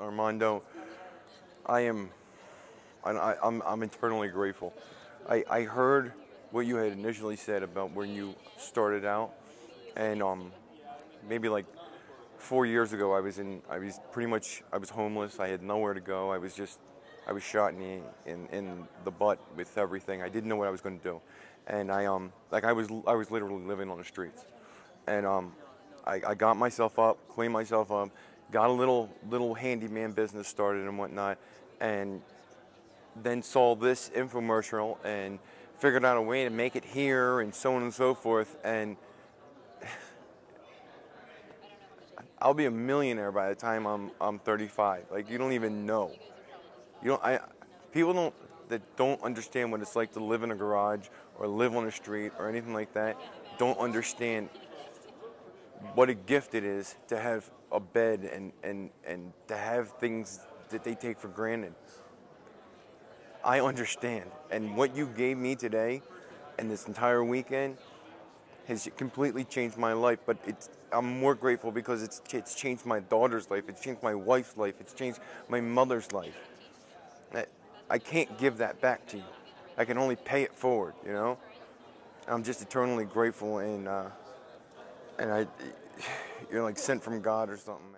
Armando, I am, I, I'm, I'm eternally grateful. I, I heard what you had initially said about when you started out, and um, maybe like four years ago, I was in, I was pretty much, I was homeless. I had nowhere to go. I was just, I was shot in the, in, in the butt with everything. I didn't know what I was going to do, and I um, like I was, I was literally living on the streets, and um, I, I got myself up, cleaned myself up, got a little little handyman business started and whatnot, and then saw this infomercial and figured out a way to make it here and so on and so forth and I'll be a millionaire by the time I'm I'm 35. Like you don't even know. You don't I people don't that don't understand what it's like to live in a garage or live on a street or anything like that don't understand what a gift it is to have a bed and, and, and to have things that they take for granted. I understand. And what you gave me today and this entire weekend has completely changed my life. But it's, I'm more grateful because it's, it's changed my daughter's life, it's changed my wife's life, it's changed my mother's life. I can't give that back to you. I can only pay it forward, you know? I'm just eternally grateful and uh, and I, you're like sent from God or something, man.